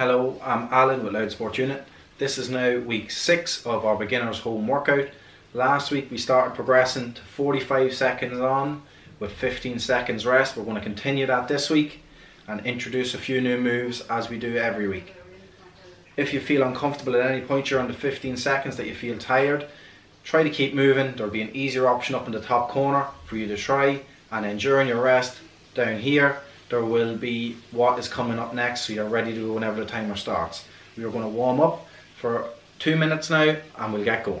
Hello, I'm Alan with Loud Sport Unit. This is now week 6 of our beginner's home workout. Last week we started progressing to 45 seconds on with 15 seconds rest. We're going to continue that this week and introduce a few new moves as we do every week. If you feel uncomfortable at any point during the 15 seconds that you feel tired, try to keep moving. There'll be an easier option up in the top corner for you to try and then during your rest down here there will be what is coming up next so you're ready to go whenever the timer starts. We are going to warm up for two minutes now and we'll get going.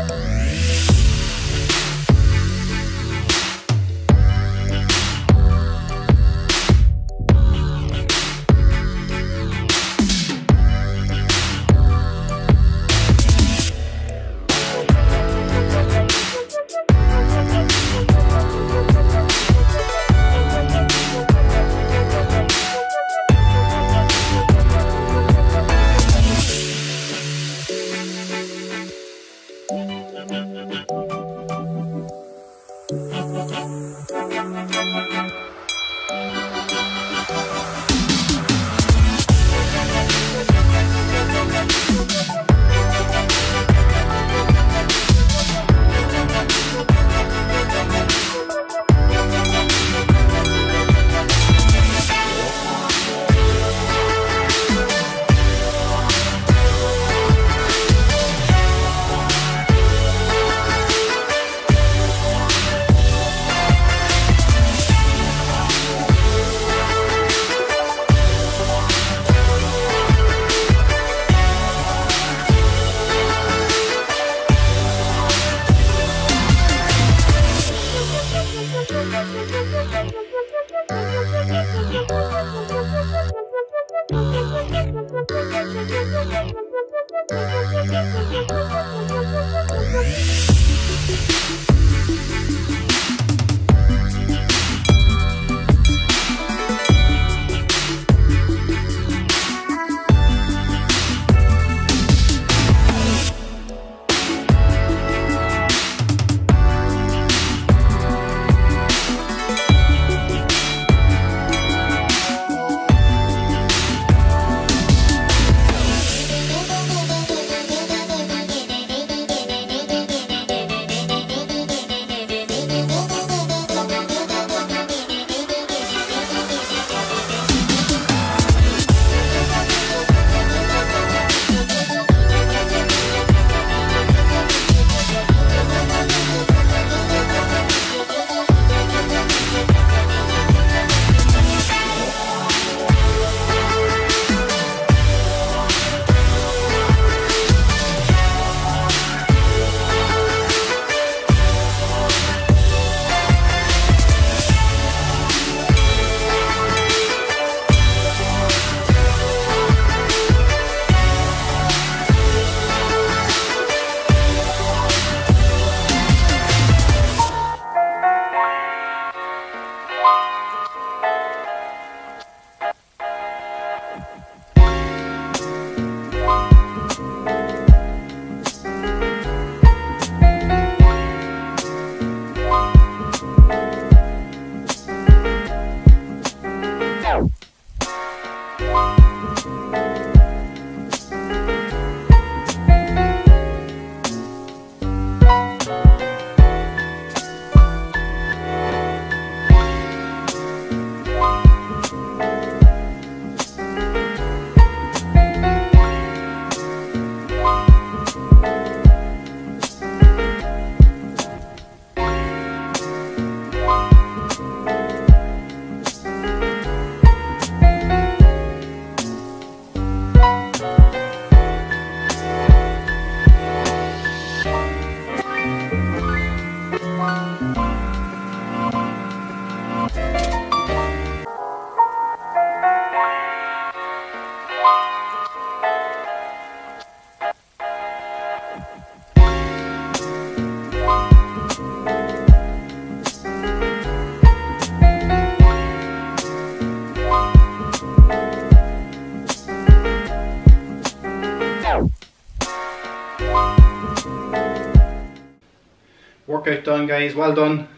Workout done guys, well done.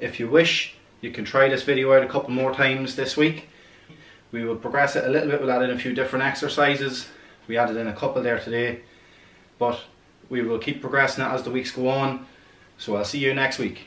If you wish, you can try this video out a couple more times this week. We will progress it a little bit, we'll add in a few different exercises. We added in a couple there today, but we will keep progressing it as the weeks go on. So I'll see you next week.